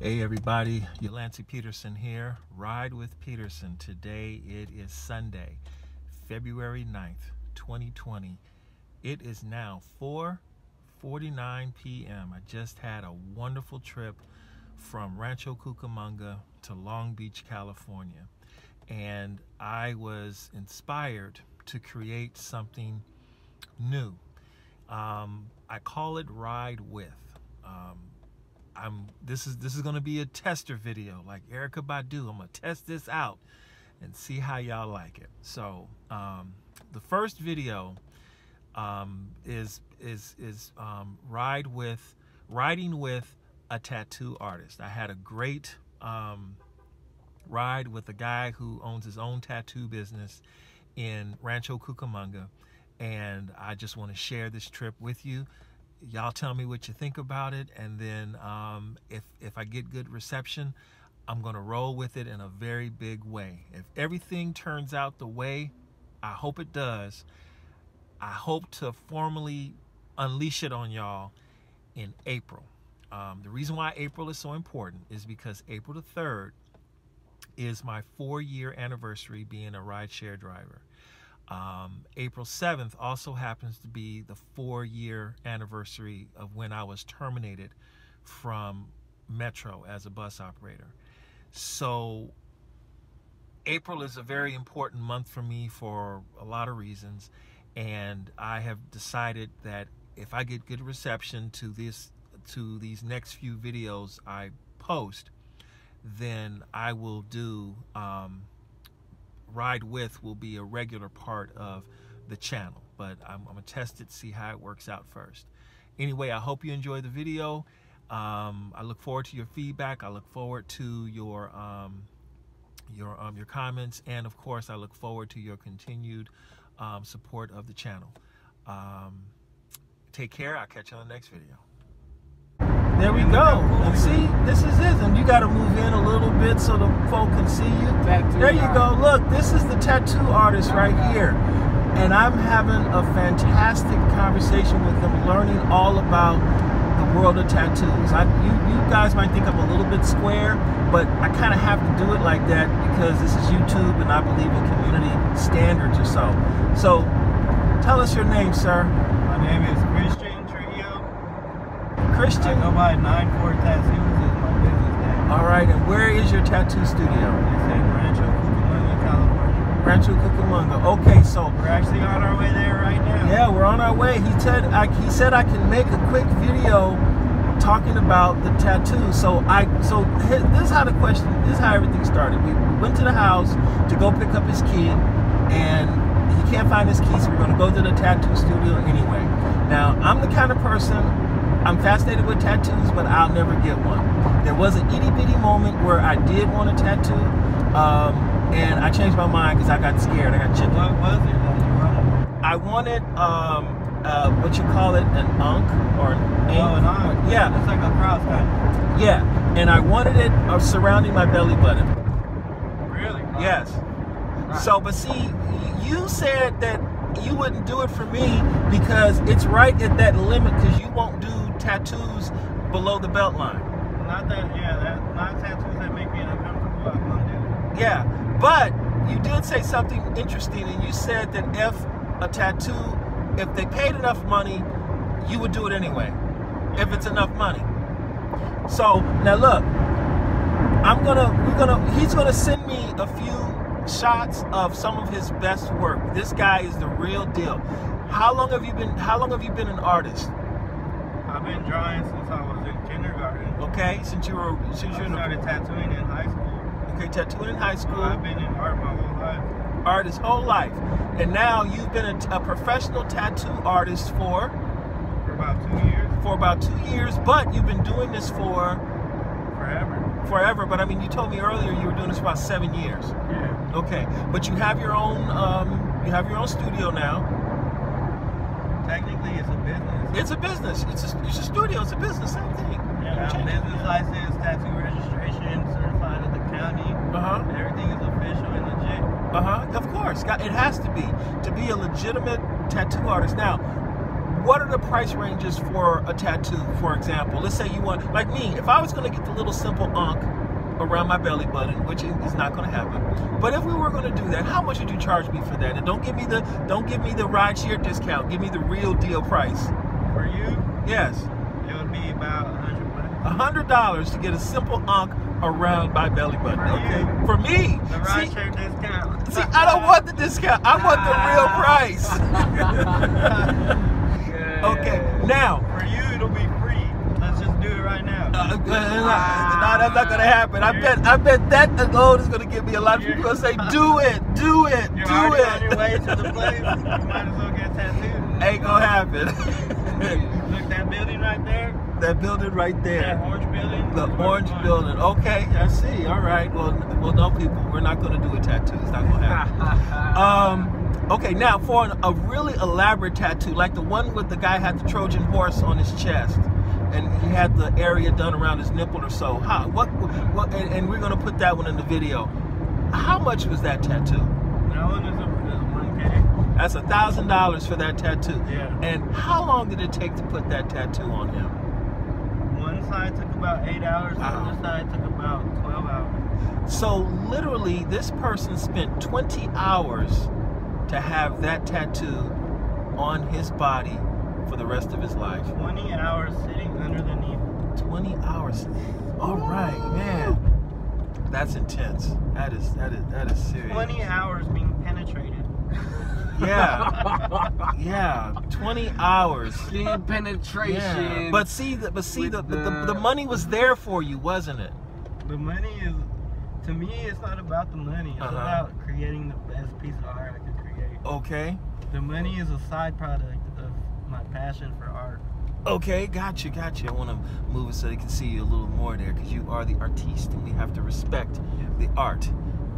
Hey everybody, Yalancy Peterson here. Ride with Peterson. Today it is Sunday, February 9th, 2020. It is now 4:49 p.m. I just had a wonderful trip from Rancho Cucamonga to Long Beach, California. And I was inspired to create something new. Um, I call it Ride With. Um, I'm this is this is gonna be a tester video like Erykah Badu. I'm gonna test this out and see how y'all like it. So um, the first video um, is is is um, ride with riding with a tattoo artist. I had a great um, ride with a guy who owns his own tattoo business in Rancho Cucamonga, and I just want to share this trip with you y'all tell me what you think about it and then um, if if I get good reception I'm gonna roll with it in a very big way. If everything turns out the way I hope it does I hope to formally unleash it on y'all in April. Um, the reason why April is so important is because April the 3rd is my four year anniversary being a rideshare driver um, April 7th also happens to be the four year anniversary of when I was terminated from Metro as a bus operator. So, April is a very important month for me for a lot of reasons, and I have decided that if I get good reception to this to these next few videos I post, then I will do um, ride with will be a regular part of the channel but I'm, I'm, gonna test it see how it works out first. Anyway I hope you enjoy the video. Um, I look forward to your feedback. I look forward to your um, your um, your comments and of course I look forward to your continued um, support of the channel. Um, take care. I'll catch you on the next video. There we go. And see, this is it. And you got to move in a little bit so the folk can see you. There you go. Look, this is the tattoo artist right here. And I'm having a fantastic conversation with him, learning all about the world of tattoos. I, you, you guys might think I'm a little bit square, but I kind of have to do it like that because this is YouTube and I believe in community standards or so. So, tell us your name, sir. My name is Christian. Trujillo. Christian? I go by 94 Tattoos is my business name. All right, and where is your tattoo studio? It's in Rancho Cucamonga, California. Rancho Cucamonga. Okay, so we're actually on our way there right now. Yeah, we're on our way. He said I, he said I can make a quick video talking about the tattoo. So I so this is how the question this is how everything started. We, we went to the house to go pick up his key, and he can't find his keys. So we're gonna go to the tattoo studio anyway. Now I'm the kind of person I'm fascinated with tattoos, but I'll never get one. There was an itty bitty moment where I did want a tattoo, um, and I changed my mind because I got scared. I got chicken. What was it that you wanted? I wanted um, uh, what you call it, an unk or an ink. Oh, an unk. Yeah. It's like a cross kind. Yeah, and I wanted it uh, surrounding my belly button. Really? Yes. Right. So, but see, you said that you wouldn't do it for me because it's right at that limit because you won't do tattoos below the belt line. Not that, yeah, that, not tattoos that make me uncomfortable. I won't do. Yeah, but you did say something interesting, and you said that if a tattoo, if they paid enough money, you would do it anyway, if it's enough money. So now look, I'm gonna, we're gonna, he's gonna send me a few shots of some of his best work. This guy is the real deal. How long have you been? How long have you been an artist? I've been drawing since I was in kindergarten. Okay, since you were since I you started tattooing in high school. Okay, tattooing in high school. I've been in art my whole life. Art his whole life, and now you've been a, a professional tattoo artist for for about two years. For about two years, but you've been doing this for forever. Forever, but I mean, you told me earlier you were doing this for about seven years. Yeah. Okay, but you have your own um, you have your own studio now. Technically, it's a business. It's a business. It's a, it's a studio. It's a business. Same thing. Yeah, business license, tattoo registration, certified at the county. Uh huh. Everything is official and legit. Uh huh. Of course, it has to be to be a legitimate tattoo artist. Now, what are the price ranges for a tattoo, for example? Let's say you want, like me, if I was going to get the little simple unk around my belly button, which is not going to happen. But if we were going to do that, how much would you charge me for that? And don't give me the don't give me the ride share discount. Give me the real deal price. For you, Yes, it would be about a hundred bucks. a hundred dollars to get a simple unk around my belly button. Okay, for me. The ride share discount. see, I don't want the discount. I want the real price. okay, now. For you, it'll be free. Let's just do it no, that's not gonna happen. I bet, I bet that alone is gonna get me a lot of people gonna say, "Do it, do it, You're do it." on your way to the place. You might as well get tattooed. Ain't gonna happen. Look, that building right there. that building right That there, orange building. the where orange building. Okay, I see. All right. Well, well, no, people, we're not gonna do a tattoo. It's not gonna happen. Um, okay, now for an, a really elaborate tattoo, like the one with the guy had the Trojan horse on his chest, and he had the area done around his nipple or so. How? What? What? And, and we're gonna put that one in the video. How much was that tattoo? That one is a, is one K. That's a thousand dollars for that tattoo. Yeah. And how long did it take to put that tattoo on him? One side took about eight hours. The other ah. side took about twelve hours. So literally, this person spent 20 hours to have that tattoo on his body for the rest of his life. Twenty hours sitting under the needle. 20 hours. All right, man. That's intense. That is that is that is serious. Twenty hours being penetrated. Yeah. Yeah. 20 hours. Skin penetration. Yeah. But see the but see the, the the- the money was there for you, wasn't it? The money is, to me, it's not about the money. It's Uh-huh. about creating the best piece of art I could create. Okay. The money is a side product of my passion for art. Okay, got you, got you. I want to move it so they can see you a little more there because you are the artiste and we have to respect the art.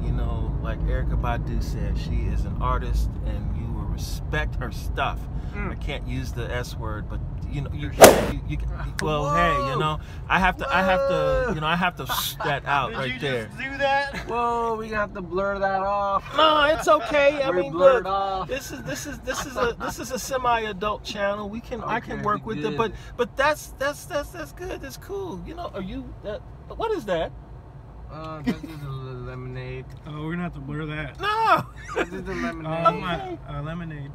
You know, like Erykah Badu said, she is an artist and you will respect her stuff. Mm. I can't use the S word, but you know, you, you, you, well, hey, you know, I have to, I have to, you know, I have to sh that out Did right you there. just do that? Whoa, we have to blur that off. No, it's okay. I We're mean, blurred look, off. this is this is this is a this is a semi-adult channel. We can I can work with it, but but that's that's that's that's good. That's cool. You know, are you? Uh, what is that? Uh, this is a lemonade. Oh, we're gonna have to blur that. No. This is a lemonade. Oh my, uh, lemonade.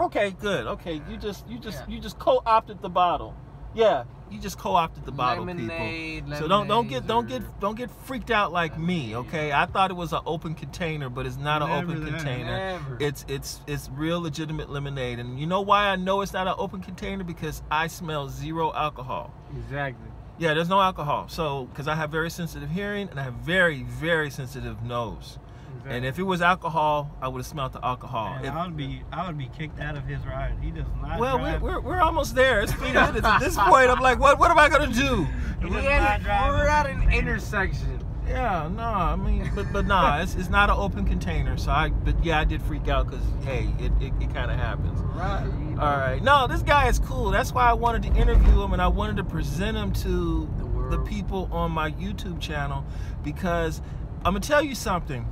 Okay, good. Okay, you just you just Yeah. you just co-opted the bottle. Yeah, you just co-opted the bottle, lemonade, people. So don't don't get don't get don't get freaked out like me. Okay, I thought it was an open container, but it's not an open that. container. Never. It's it's it's real legitimate lemonade, and you know why I know it's not an open container because I smell zero alcohol. exactly. Yeah, there's no alcohol. So because I have very sensitive hearing and I have very very sensitive nose, exactly. and if it was alcohol, I would have smelled the alcohol. Man, If- I would be, I would be kicked out of his ride. He does not well, we're, drive. we're, we're almost there. It's three minutes at this point. I'm like, what what am I gonna do? he We we're at an intersection. Yeah, no, I mean, but but nah, it's, it's not an open container. So I, but yeah, I did freak out because hey, it it, it kind of happens. Right. All right. No, this guy is cool. That's why I wanted to interview him and I wanted to present him to The the people on my YouTube channel because I'm gonna tell you something.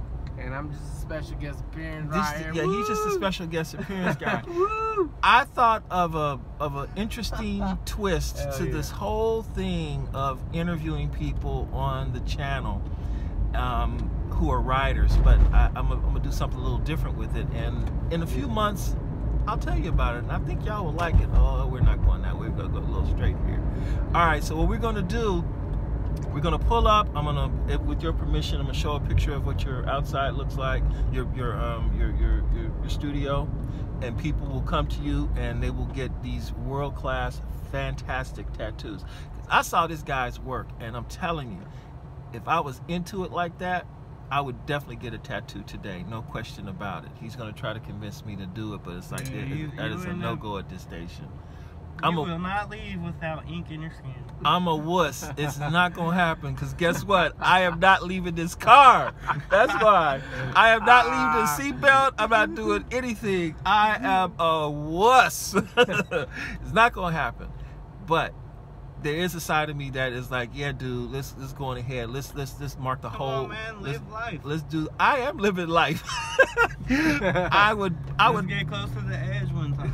And I'm just a special guest appearance This, right yeah, he's just a special guest appearance guy. I thought of a of an interesting twist Hell to yeah. this whole thing of interviewing people on the channel um, who are writers, but I, I'm gonna do something a little different with it. And in a few months, I'll tell you about it, and I think y'all will like it. Oh, we're not going that way. We're gonna go a little straight here. All right. So what we're gonna do? We're gonna pull up. I'm gonna, if, with your permission, I'm gonna show a picture of what your outside looks like, your your um your your your, your studio, and people will come to you and they will get these world class, fantastic tattoos. I saw this guy's work, and I'm telling you, if I was into it like that, I would definitely get a tattoo today, no question about it. He's gonna try to convince me to do it, but it's like Yeah, that- you- that you is a no go at this station. You I'm a- will not leave without ink in your skin. I'm a wuss. It's not gonna happen because guess what? I am not leaving this car. That's why. I am not leaving the ah. seatbelt. I'm not doing anything. I am a wuss. it's not gonna happen. But there is a side of me that is like, yeah, dude, let's let's go on ahead. Let's let's let's mark the Come whole. on, man, let's, live life. let's do. I am living life. I would. I Let's would. get close to the edge.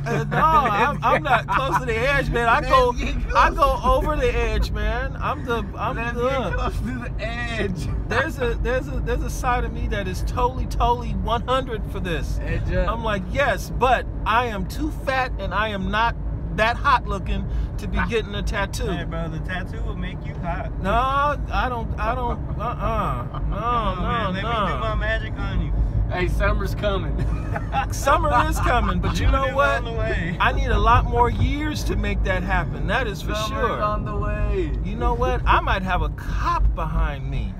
Uh, no, I'm, I'm not close to the edge, man. I go, Let's get close. I go over the edge, man. I'm the, I'm Let's the. get close to the edge. There's a, there's a, there's a side of me that is totally, totally 100 for this. edge up. I'm like, yes, but I am too fat and I am not that hot looking to be getting a tattoo. Hey, bro, the tattoo will make you hot. No, I don't, I don't, uh-uh. No, Come on, no, man. Let me do my magic on you. Hey, summer's coming. Summer is coming, but you know what? On the way. I need a lot more years to make that happen. That is for Summer's sure. on the way. You know what? I might have a cop behind me.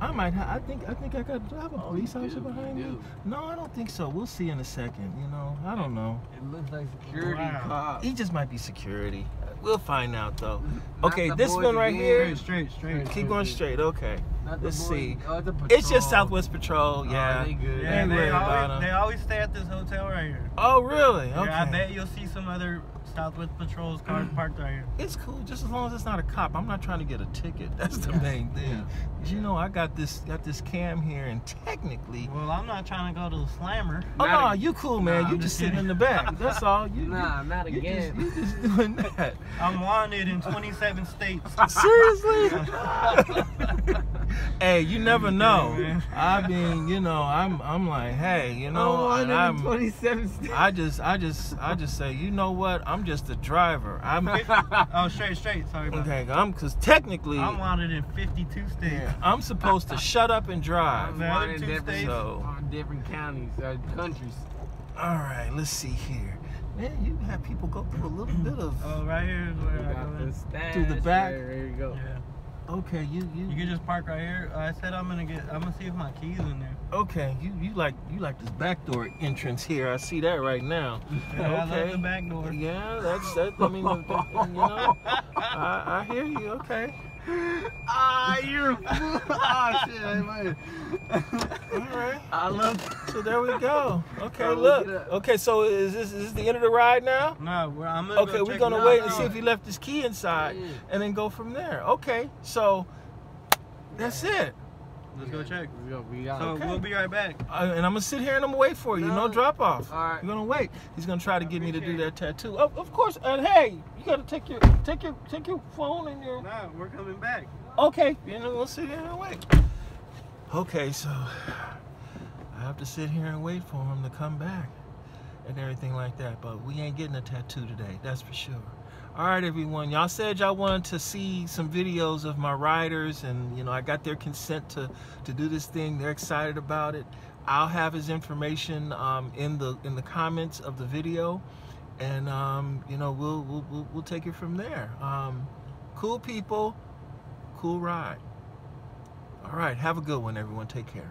I might have. I think. I think I got. Do I have a Oh, police officer do, behind me? do. No, I don't think so. We'll see in a second. You know. I don't know. It looks like security Wow. cops. He just might be security. We'll find out though. Not Okay, this one right again. here. Straight, straight, straight. Keep going straight. Okay. Not Let's boys- see. Oh, it's, just. Southwest Patrol. Oh, Yeah. they good. Yeah, Ain't they worried about always, 'em. they always stay at this hotel right here. Oh, really? Okay. Yeah, I bet you'll see some other Southwest Patrol's cars mm. parked right here. It's cool, just as long as it's not a cop. I'm not trying to get a ticket. That's the main thing. 'Cause You know, I got this got this cam here, and technically, Well, I'm not trying to go to the slammer. oh Not no, a- you cool, man. Nah, you I'm just just sitting in the back. That's all. You, Nah, not you, you again. Just, you just doing that. I'm wanted in 27 states. Seriously? hey, you never know. man. I mean, you know, I'm I'm like, hey, you know, oh, and I'm 127 states. I just I just I just say, you know what? I'm just a driver. I'm oh, straight, straight. Sorry about okay. I'm because technically. I'm wanted in 52 states. yeah, I'm supposed to shut up and drive. I'm The wanted in two different, states- So- different counties, uh, countries. All right, let's see here. Man, you have people go through a little bit of. Oh, right here is We where I got go the in. stash. Through the back. Right, there you go. Yeah. Okay, you you. You can just park right here. I said I'm gonna get. I'm gonna see if my keys in there. Okay, you you like you like this backdoor entrance here. I see that right now. Yeah, I love Okay. the back door. Yeah, that's that. I mean, you know, I, I hear you. Okay. Ah, you're a fool. Ah, shit. I might- All right. I love. So there we go. Okay, Oh, look. look. Okay, so is this is this the end of the ride now? No, we're, I'm gonna. Okay, go we're gonna wait out. and see if he left his key inside, Yeah. and then go from there. Okay, so that's it. Let's go check. We got. We got. So Okay. we'll be right back. I, and I'm gonna sit here and I'm gonna wait for you. No, No. drop off. All right. We're gonna wait. He's gonna try to get me to do that tattoo. Of, of course. And hey, you gotta take your take your take your phone and your. No, we're coming back. Okay, you know we'll sit here and wait. Okay, so I have to sit here and wait for him to come back and everything like that. But we ain't getting a tattoo today. That's for sure. All right, everyone. Y'all said y'all wanted to see some videos of my riders, and you know I got their consent to to do this thing. They're excited about it. I'll have his information um, in the in the comments of the video, and um, you know we'll, we'll we'll we'll take it from there. Um, cool people, cool ride. All right, have a good one, everyone. Take care.